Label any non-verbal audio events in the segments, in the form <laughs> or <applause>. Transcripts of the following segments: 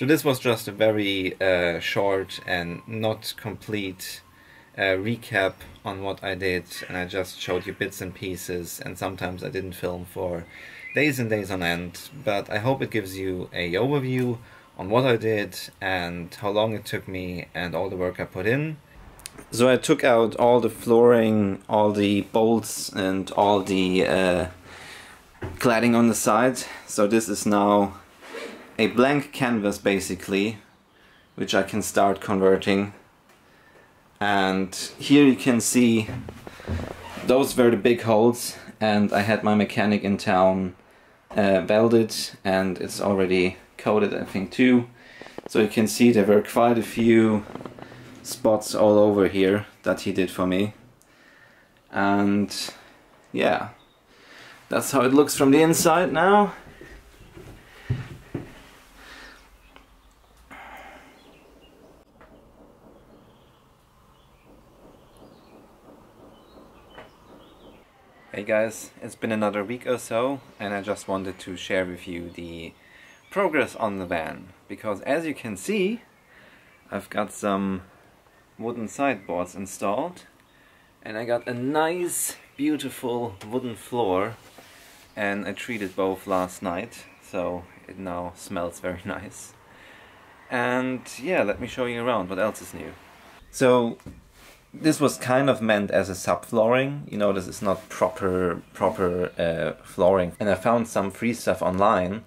So this was just a very uh, short and not complete uh, recap on what I did and I just showed you bits and pieces and sometimes I didn't film for days and days on end but I hope it gives you a overview on what I did and how long it took me and all the work I put in. So I took out all the flooring, all the bolts and all the uh, cladding on the side so this is now a blank canvas basically which I can start converting. And here you can see those were the big holes and I had my mechanic in town uh, welded and it's already coated I think too. So you can see there were quite a few spots all over here that he did for me. And yeah that's how it looks from the inside now guys, it's been another week or so and I just wanted to share with you the progress on the van. Because as you can see I've got some wooden sideboards installed and I got a nice beautiful wooden floor and I treated both last night so it now smells very <laughs> nice. And yeah let me show you around what else is new. So this was kind of meant as a subflooring. You know, this is not proper proper uh, flooring. And I found some free stuff online,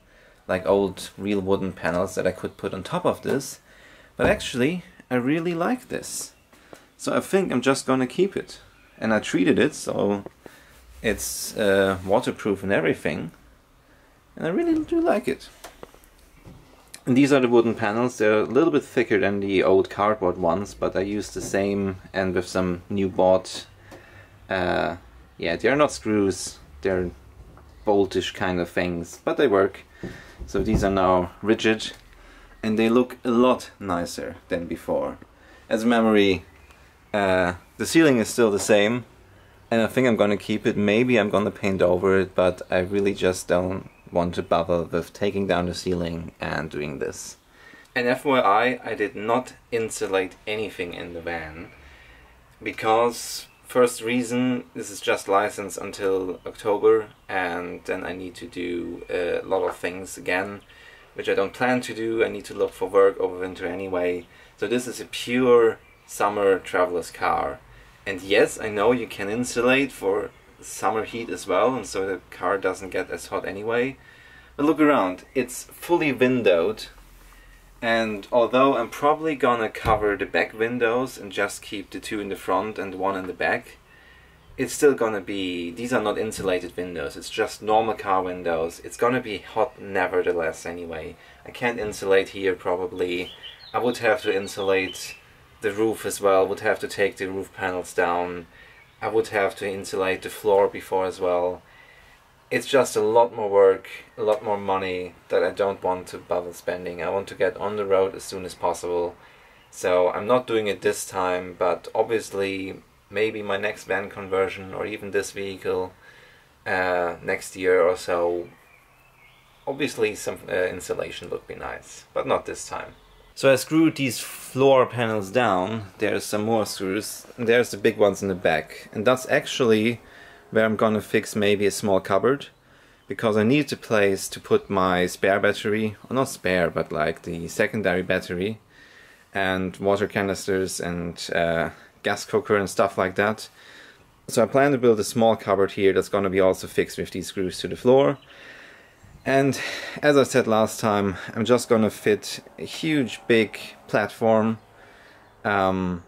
like old real wooden panels that I could put on top of this. But actually, I really like this. So I think I'm just gonna keep it. And I treated it so it's uh, waterproof and everything. And I really do like it. And these are the wooden panels. They're a little bit thicker than the old cardboard ones, but I used the same and with some new bought. Uh, yeah, they're not screws. They're boltish kind of things, but they work. So these are now rigid, and they look a lot nicer than before. As a memory, uh, the ceiling is still the same, and I think I'm gonna keep it. Maybe I'm gonna paint over it, but I really just don't want to bother with taking down the ceiling and doing this. And FYI, I did not insulate anything in the van because first reason, this is just licensed until October and then I need to do a lot of things again which I don't plan to do. I need to look for work over winter anyway. So this is a pure summer traveler's car. And yes, I know you can insulate for summer heat as well and so the car doesn't get as hot anyway. But look around, it's fully windowed and although I'm probably gonna cover the back windows and just keep the two in the front and one in the back, it's still gonna be, these are not insulated windows, it's just normal car windows. It's gonna be hot nevertheless anyway. I can't insulate here probably. I would have to insulate the roof as well, would have to take the roof panels down. I would have to insulate the floor before as well. It's just a lot more work, a lot more money that I don't want to bother spending. I want to get on the road as soon as possible. So I'm not doing it this time, but obviously maybe my next van conversion or even this vehicle uh, next year or so. Obviously some uh, insulation would be nice, but not this time. So I screwed these floor panels down. There's some more screws. There's the big ones in the back. And that's actually where I'm gonna fix maybe a small cupboard. Because I need a place to put my spare battery, or not spare, but like the secondary battery. And water canisters and uh, gas cooker and stuff like that. So I plan to build a small cupboard here that's gonna be also fixed with these screws to the floor. And as I said last time, I'm just gonna fit a huge big platform um,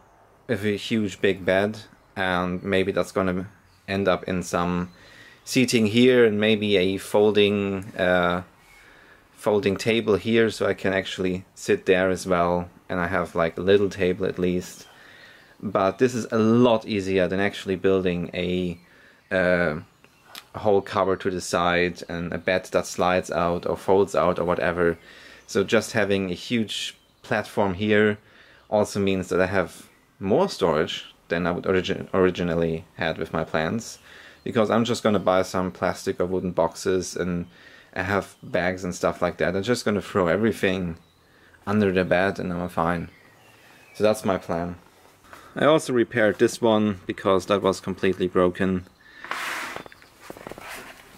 with a huge big bed and maybe that's gonna end up in some seating here and maybe a folding uh, folding table here so I can actually sit there as well and I have like a little table at least. But this is a lot easier than actually building a uh, whole cover to the side and a bed that slides out or folds out or whatever. So just having a huge platform here also means that I have more storage than I would origi originally had with my plans because I'm just going to buy some plastic or wooden boxes and I have bags and stuff like that. I'm just going to throw everything under the bed and I'm fine. So that's my plan. I also repaired this one because that was completely broken.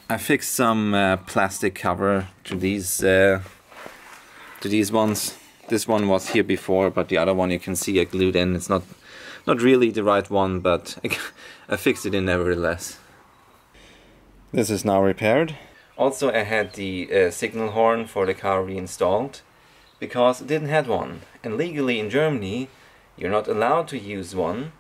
I fixed some uh, plastic cover to these uh, to these ones. This one was here before, but the other one you can see I glued in. It's not not really the right one, but I, <laughs> I fixed it in nevertheless. This is now repaired. Also I had the uh, signal horn for the car reinstalled because it didn't have one. And legally in Germany you're not allowed to use one,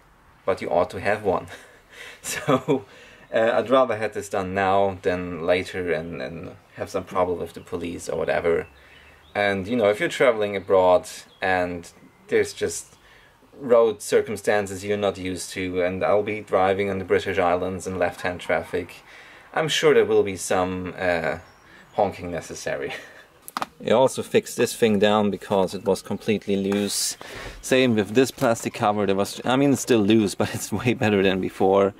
but you ought to have one. <laughs> so uh, I'd rather have this done now than later and, and have some problem with the police or whatever. And you know, if you're traveling abroad and there's just road circumstances you're not used to, and I'll be driving on the British Islands in left-hand traffic, I'm sure there will be some uh, honking necessary. <laughs> I also fixed this thing down because it was completely loose. Same with this plastic cover, it was, I mean it's still loose, but <laughs> it's way better than before.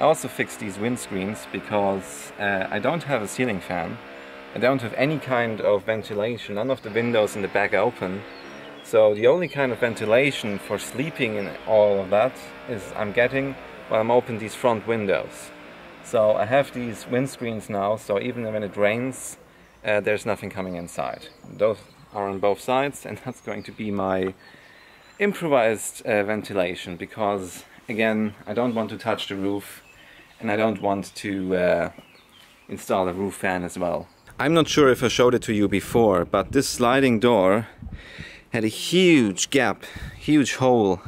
I also fixed these windscreens because uh, I don't have a ceiling fan. I don't have any kind of ventilation, none of the windows in the back are open. So the only kind of ventilation for sleeping and all of that is I'm getting when I'm open these front windows. So I have these windscreens now, so even when it rains, uh, there's nothing coming inside. Those are on both sides and <laughs> that's going to be my improvised uh, ventilation because again I don't want to touch the roof and I don't want to uh, install a roof fan as well. I'm not sure if I showed it to you before but this sliding door had a huge gap, huge hole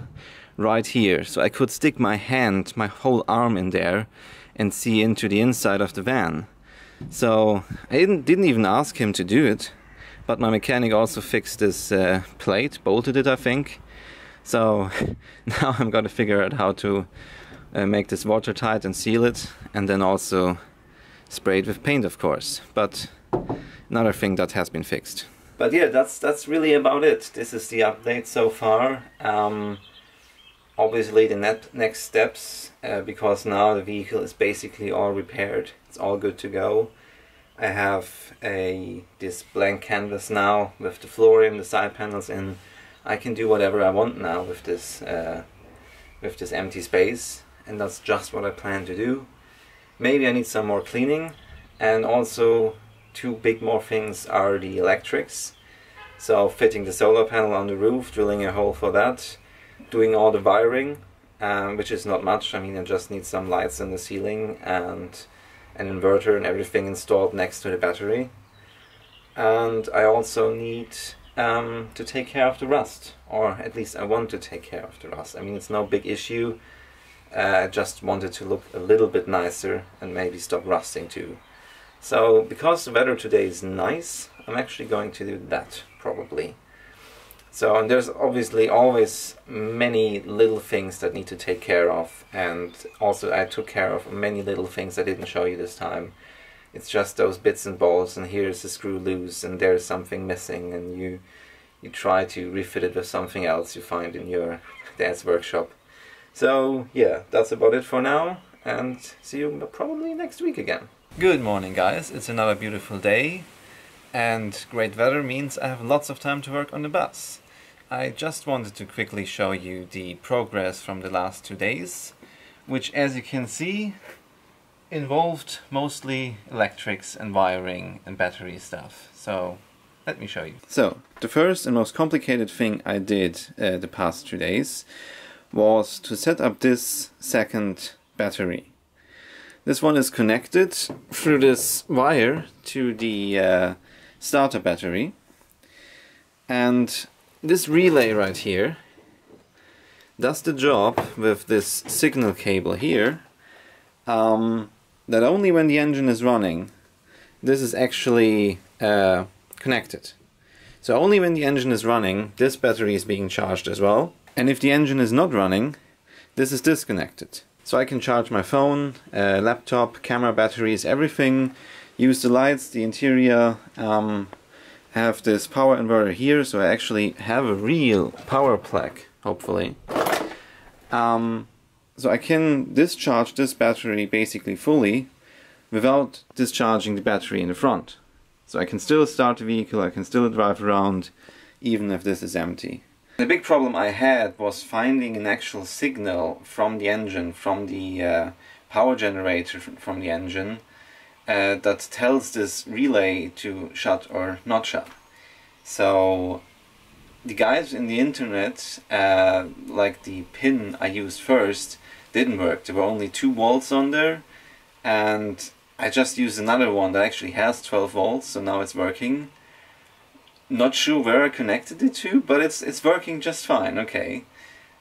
right here so I could stick my hand, my whole arm in there and see into the inside of the van. So I didn't, didn't even ask him to do it, but my mechanic also fixed this uh, plate, bolted it I think. So <laughs> now I'm gonna figure out how to uh, make this watertight and seal it, and then also spray it with paint of course. But another thing that has been fixed. But yeah, that's that's really about it. This is the update so far. Um, obviously the net next steps uh, because now the vehicle is basically all repaired it's all good to go I have a this blank canvas now with the floor in the side panels in I can do whatever I want now with this uh, with this empty space and that's just what I plan to do maybe I need some more cleaning and also two big more things are the electrics so fitting the solar panel on the roof drilling a hole for that doing all the wiring, um, which is not much. I mean, I just need some lights in the ceiling and an inverter and everything installed next to the battery. And I also need um, to take care of the rust, or at least I want to take care of the rust. I mean, it's no big issue. Uh, just wanted to look a little bit nicer and maybe stop rusting too. So, because the weather today is nice, I'm actually going to do that, probably. So and there's obviously always many little things that need to take care of and also I took care of many little things I didn't show you this time. It's just those bits and balls and here's a screw loose and there's something missing and you you try to refit it with something else you find in your <laughs> dad's workshop. So yeah, that's about it for now and see you probably next week again. Good morning guys, it's another beautiful day and great weather means I have lots of time to work on the bus. I just wanted to quickly show you the progress from the last two days, which as you can see involved mostly electrics and wiring and battery stuff. So let me show you. So the first and most complicated thing I did uh, the past two days was to set up this second battery. This one is connected through this wire to the uh, starter battery and this relay right here does the job with this signal cable here um, that only when the engine is running this is actually uh, connected. So only when the engine is running this battery is being charged as well and if the engine is not running this is disconnected. So I can charge my phone, uh, laptop, camera batteries, everything, use the lights, the interior, um, have this power inverter here, so I actually have a real power plug, hopefully. Um, so I can discharge this battery basically fully without discharging the battery in the front. So I can still start the vehicle, I can still drive around, even if this is empty. The big problem I had was finding an actual signal from the engine, from the uh, power generator from the engine, uh, that tells this relay to shut or not shut. So the guys in the internet, uh, like the pin I used first, didn't work. There were only two volts on there, and I just used another one that actually has 12 volts, so now it's working. Not sure where I connected it to, but it's it's working just fine, okay.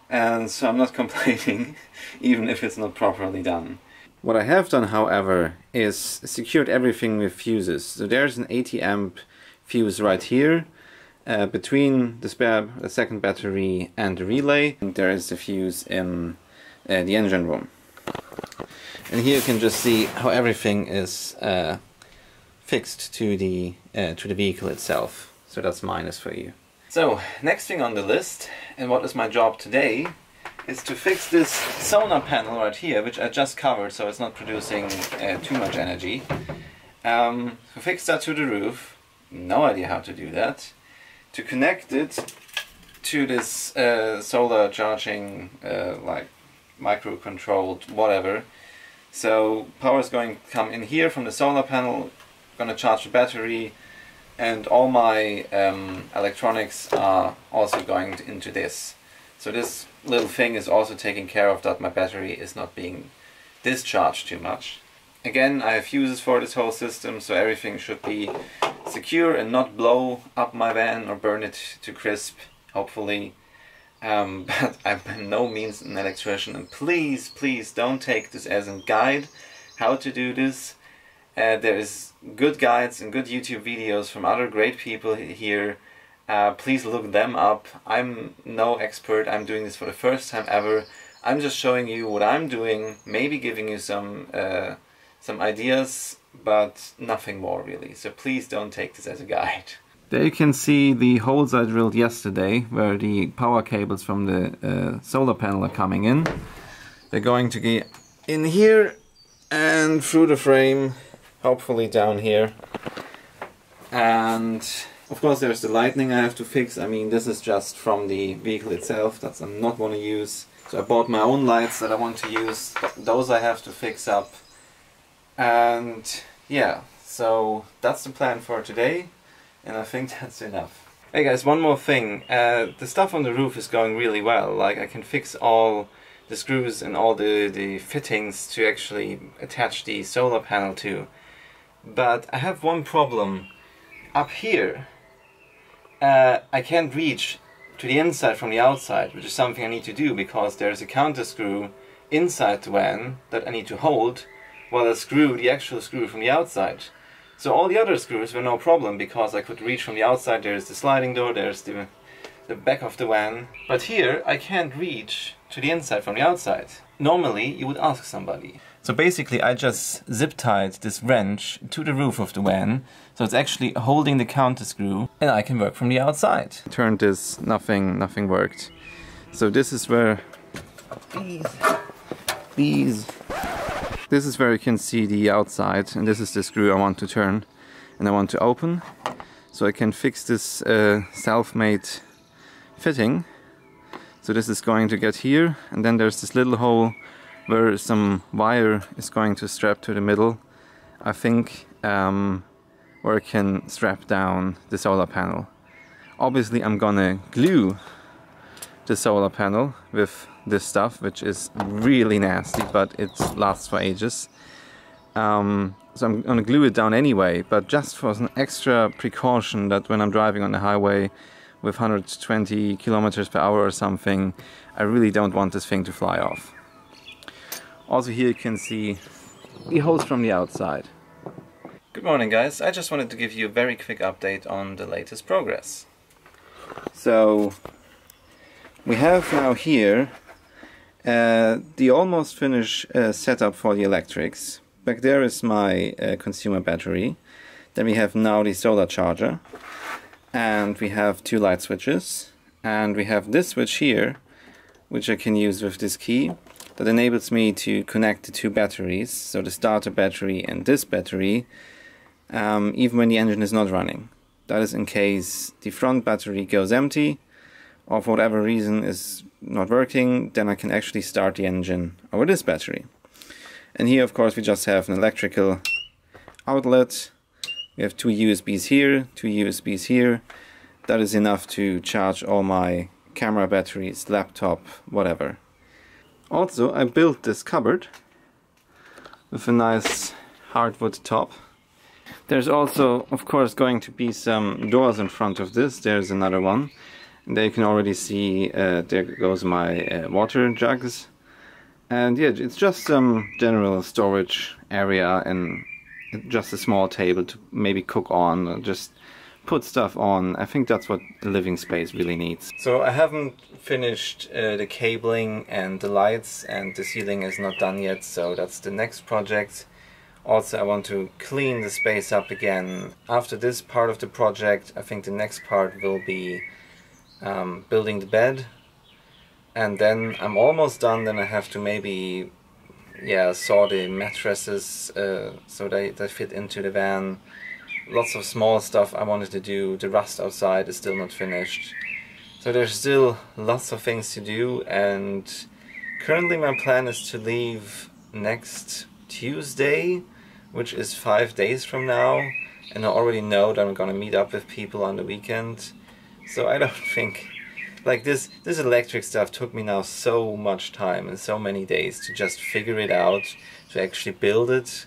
And so I'm not <laughs> complaining, even if it's not properly done. What I have done, however, is secured everything with fuses. So there's an 80 amp fuse right here, uh, between the spare, the second battery and the relay. And there is a fuse in uh, the engine room. And here you can just see how everything is uh, fixed to the uh, to the vehicle itself. So that's minus for you. So, next thing on the list, and what is my job today, is to fix this solar panel right here, which I just covered so it's not producing uh, too much energy. Um, to fix that to the roof, no idea how to do that. To connect it to this uh, solar charging, uh, like micro-controlled whatever. So power is going to come in here from the solar panel, going to charge the battery, and all my um, electronics are also going into this. So this little thing is also taking care of that my battery is not being discharged too much. Again, I have fuses for this whole system, so everything should be secure and not blow up my van or burn it to crisp, hopefully. Um, <laughs> but I'm by no means an electrician, and please, please don't take this as a guide how to do this. Uh, there is good guides and good YouTube videos from other great people here. Uh, please look them up. I'm no expert. I'm doing this for the first time ever. I'm just showing you what I'm doing, maybe giving you some uh, some ideas, but nothing more really. So please don't take this as a guide. There you can see the holes I drilled yesterday, where the power cables from the uh, solar panel are coming in. They're going to get in here and through the frame hopefully down here. And of course there's the lightning I have to fix. I mean this is just from the vehicle itself that I'm not to use. So I bought my own lights that I want to use. Those I have to fix up. And yeah, so that's the plan for today. And I think <laughs> that's enough. Hey guys, one more thing. Uh, the stuff on the roof is going really well. Like I can fix all the screws and all the, the fittings to actually attach the solar panel to. But I have one problem. Up here, uh, I can't reach to the inside from the outside, which is something I need to do because there's a counter screw inside the van that I need to hold while I screw the actual screw from the outside. So all the other screws were no problem because I could reach from the outside, there's the sliding door, there's the, the back of the van. But here I can't reach to the inside from the outside. Normally you would ask somebody. So basically I just zip tied this wrench to the roof of the van, so it's actually holding the counter screw and I can work from the outside. Turned this, nothing, nothing worked. So this is where, these, these, this is where you can see the outside and this is the screw I want to turn and I want to open. So I can fix this uh, self-made fitting. So this is going to get here and then there's this little hole where some wire is going to strap to the middle, I think, um, where I can strap down the solar panel. Obviously I'm gonna glue the solar panel with this stuff, which is really nasty, but it lasts for ages. Um, so I'm gonna glue it down anyway, but just for an extra precaution that when I'm driving on the highway with 120 kilometers per hour or something, I really don't want this thing to fly off. Also here you can see the holes from the outside. Good morning guys, I just wanted to give you a very quick update on the latest progress. So we have now here uh, the almost finished uh, setup for the electrics. Back there is my uh, consumer battery. Then we have now the solar charger and we have two light switches and we have this switch here which I can use with this key that enables me to connect the two batteries, so the starter battery and this battery, um, even when the engine is not running. That is in case the front battery goes empty or for whatever reason is not working, then I can actually start the engine over this battery. And here of course we just have an electrical outlet. We have two USBs here, two USBs here. That is enough to charge all my camera batteries, laptop, whatever. Also I built this cupboard with a nice hardwood top. There's also of course going to be some doors in front of this. There's another one. And there you can already see uh, there goes my uh, water jugs and yeah it's just some general storage area and just a small table to maybe cook on just put stuff on. I think that's what living space really needs. So I haven't finished uh, the cabling and the lights and the ceiling is not done yet so that's the next project. Also I want to clean the space up again. After this part of the project I think the next part will be um, building the bed. And then I'm almost done then I have to maybe yeah saw the mattresses uh, so they, they fit into the van lots of small stuff I wanted to do. The rust outside is still not finished. So there's still lots of things to do and currently my plan is to leave next Tuesday which is five days from now and I already know that I'm gonna meet up with people on the weekend. So I <laughs> don't think like this this electric stuff took me now so much time and so many days to just figure it out to actually build it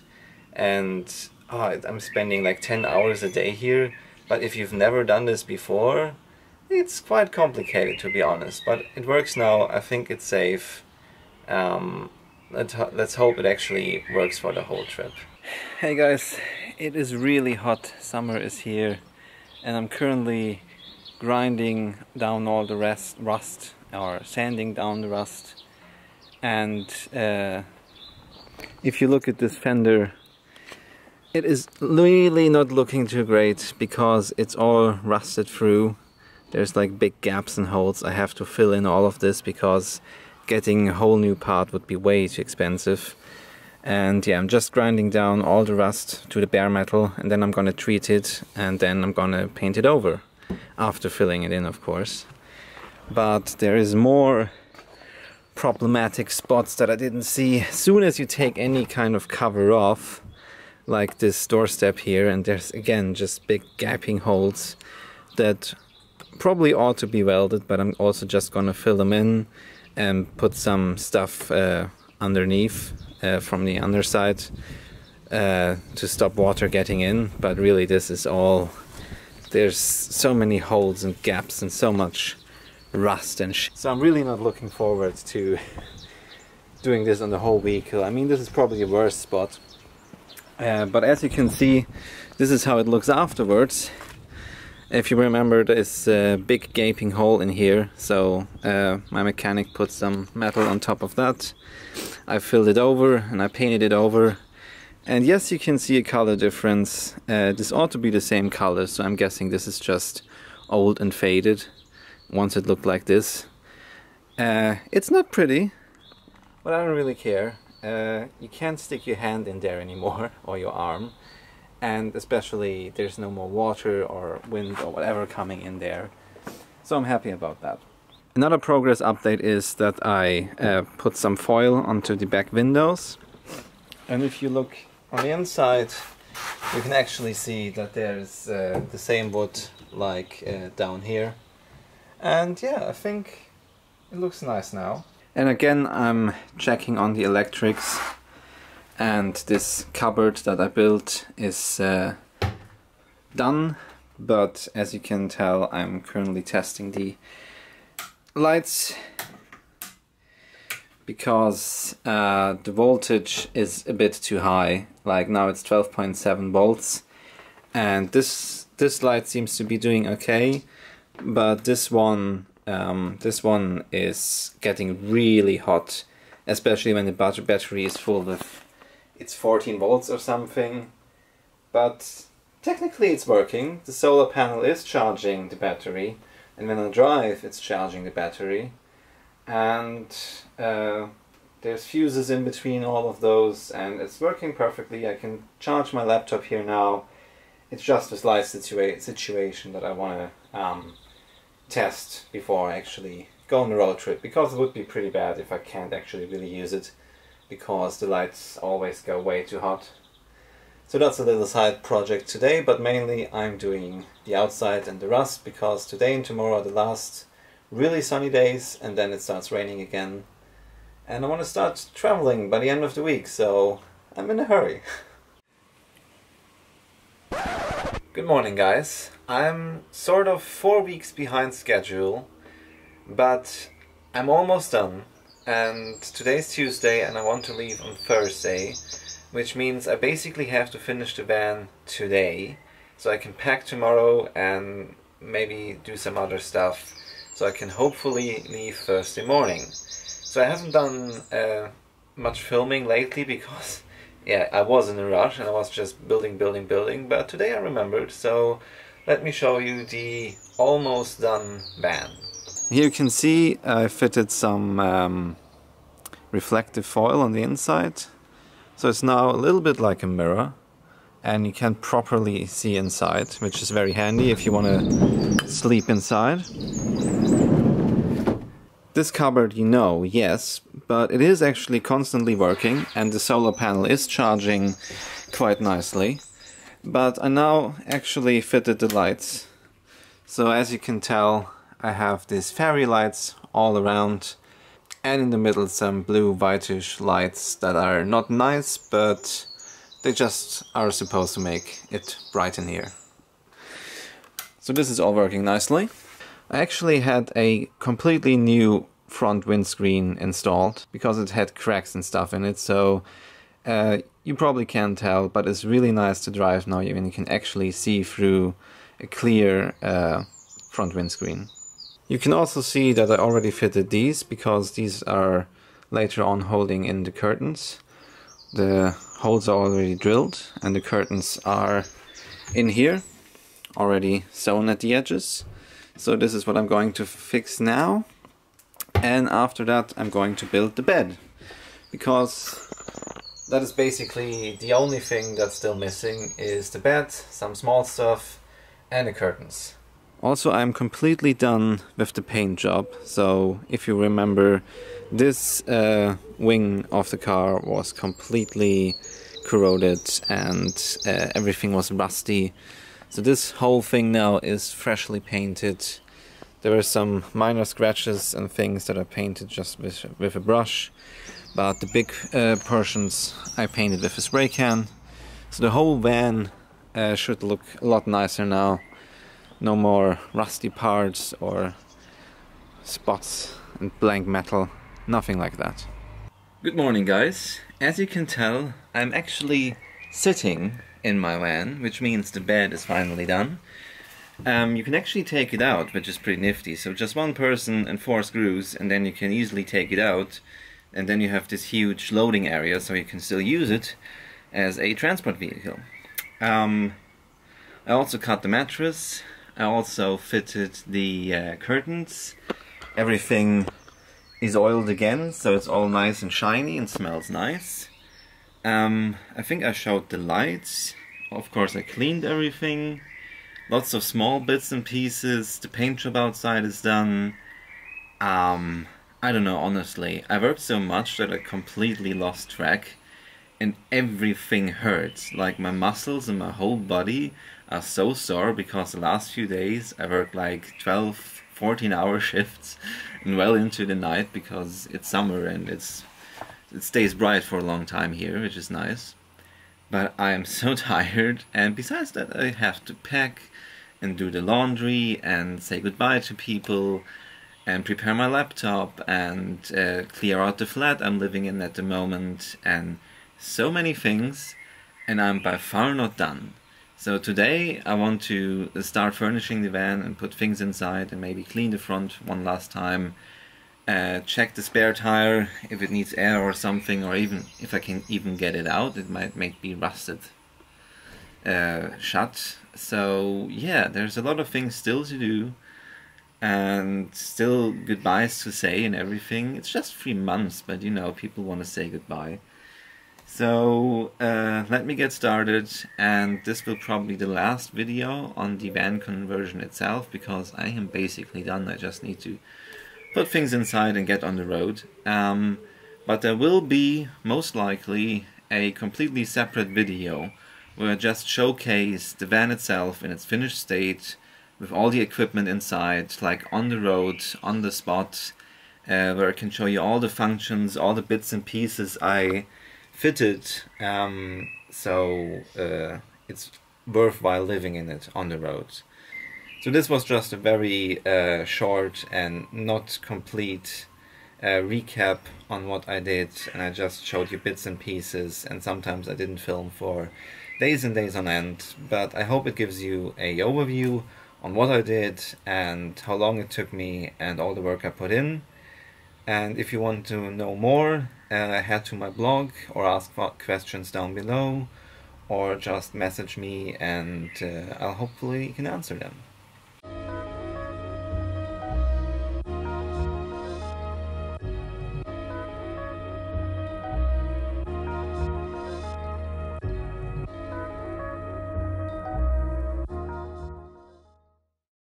and oh, I'm spending like 10 hours a day here but if you've never done this before it's quite complicated to be honest but it works now. I think it's safe. Um, let's, let's hope it actually works for the whole trip. Hey guys it is really hot. Summer is here and I'm currently grinding down all the rest, rust or sanding down the rust. And uh, if you look at this fender it is really not looking too great because it's all rusted through. There's like big gaps and holes. I have to fill in all of this because getting a whole new part would be way too expensive. And yeah I'm just grinding down all the rust to the bare metal and then I'm gonna treat it and then I'm gonna paint it over after filling it in of course. But there is more problematic spots that I didn't see. As soon as you take any kind of cover off like this doorstep here and there's again just big gaping holes that probably ought to be welded but I'm also just gonna fill them in and put some stuff uh, underneath uh, from the underside uh, to stop water getting in. But really this is all there's so many holes and gaps and so much rust and so I'm really not looking forward to <laughs> doing this on the whole vehicle. I mean this is probably the worst spot uh, but as you can see this is how it looks afterwards if you remember this a big gaping hole in here so uh, my mechanic put some metal on top of that I filled it over and I painted it over and yes, you can see a color difference. Uh, this ought to be the same color, so I'm guessing this is just old and faded. Once it looked like this. Uh, it's not pretty, but I don't really care. Uh, you can't stick your hand in there anymore, <laughs> or your arm. And especially there's no more water or wind or whatever coming in there. So I'm happy about that. Another progress update is that I uh, put some foil onto the back windows. And if you look on the inside you can actually see that there's uh, the same wood like uh, down here and yeah I think it looks nice now and again I'm checking on the electrics. And this cupboard that I built is uh, done. But as you can tell I'm currently testing the lights. Because uh, the voltage is a bit too high. Like now it's 12.7 volts. And this this light seems to be doing okay. But this one um, this one is getting really hot especially when the battery is full with it's 14 volts or something. But technically it's working. The solar panel is charging the battery and when I drive it's charging the battery. And uh, there's fuses in between all of those and it's working perfectly. I can charge my laptop here now. It's just a slight situa situation that I want to um, test before I actually go on the road trip because it would be pretty bad if I can't actually really use it because the lights always go way too hot. So that's a little side project today, but mainly I'm doing the outside and the rust because today and tomorrow are the last really sunny days and then it starts raining again. And I want to start traveling by the end of the week, so I'm in a hurry. <laughs> Good morning guys. I'm sort of four weeks behind schedule, but I'm almost done. And today's Tuesday and I want to leave on Thursday, which means I basically have to finish the van today, so I can pack tomorrow and maybe do some other stuff, so I can hopefully leave Thursday morning. So I haven't done uh, much filming lately <laughs> because yeah, I was in a rush and I was just building, building, building, but today I remembered, so let me show you the almost done van. Here you can see I fitted some um, reflective foil on the inside, so it's now a little bit like a mirror, and you can properly see inside, which is very handy if you want to sleep inside. This cupboard you know, yes, but it is actually constantly working and the solar panel is charging quite nicely. But I now actually fitted the lights. So as you can tell, I have these fairy lights all around and in the middle some blue whitish lights that are not nice, but they just are supposed to make it bright in here. So this is all working nicely. I actually had a completely new front windscreen installed because it had cracks and stuff in it so uh, you probably can't tell but it's really nice to drive now you can actually see through a clear uh, front windscreen. You can also see that I already fitted these because these are later on holding in the curtains. The holes are already drilled and the curtains are in here already sewn at the edges. So this is what I'm going to fix now. And after that I'm going to build the bed. Because that is basically the only thing that's still missing is the bed, some small stuff and the curtains. Also I'm completely done with the paint job. So if you remember this uh, wing of the car was completely corroded and uh, everything was rusty so this whole thing now is freshly painted. There are some minor scratches and things that are painted just with, with a brush, but the big uh, portions I painted with a spray can. So the whole van uh, should look a lot nicer now. No more rusty parts or spots and blank metal, nothing like that. Good morning guys. As you can tell, I'm actually sitting in my van, which means the bed is finally done. Um, you can actually take it out, which is pretty nifty. So just one person and four screws, and then you can easily take it out. And then you have this huge loading area, so you can still use it as a transport vehicle. Um, I also cut the mattress. I also fitted the uh, curtains. Everything is oiled again, so it's all nice and shiny and smells nice. Um, I think I showed the lights. Of course I cleaned everything. Lots of small bits and pieces. The paint job outside is done. Um, I don't know, honestly. I worked so much that I completely lost track. And everything hurts. Like my muscles and my whole body are so sore because the last few days I worked like 12, 14 hour <laughs> shifts and well into the night because it's summer and it's it stays bright for a long time here, which is nice. But I am so <laughs> tired, and besides that, I have to pack and do the laundry and say goodbye to people and prepare my laptop and uh, clear out the flat I'm living in at the moment and so many things and I'm by far not done. So today I want to start furnishing the van and put things inside and maybe clean the front one last time uh, check the spare tire if it needs air or something or even if I can even get it out it might make be rusted uh, shut. So yeah there's a lot of things still to do and still goodbyes to say and everything. It's just three months but you know people want to say goodbye. So uh, let me get started and this will probably the last video on the van conversion itself because I am basically done. I just need to put things inside and get on the road. Um, but there will be most likely a completely separate video where I just showcase the van itself in its finished state with all the equipment inside, like on the road, on the spot, uh, where I can show you all the functions, all the bits and pieces I fitted, um, so uh, it's worthwhile living in it on the road. So this was just a very uh, short and not complete uh, recap on what I did and I just showed you bits and pieces and sometimes I didn't film for days and days on end but I hope it gives you a overview on what I did and how long it took me and all the work I put in and if you want to know more uh, head to my blog or ask questions down below or just message me and uh, I'll hopefully can answer them.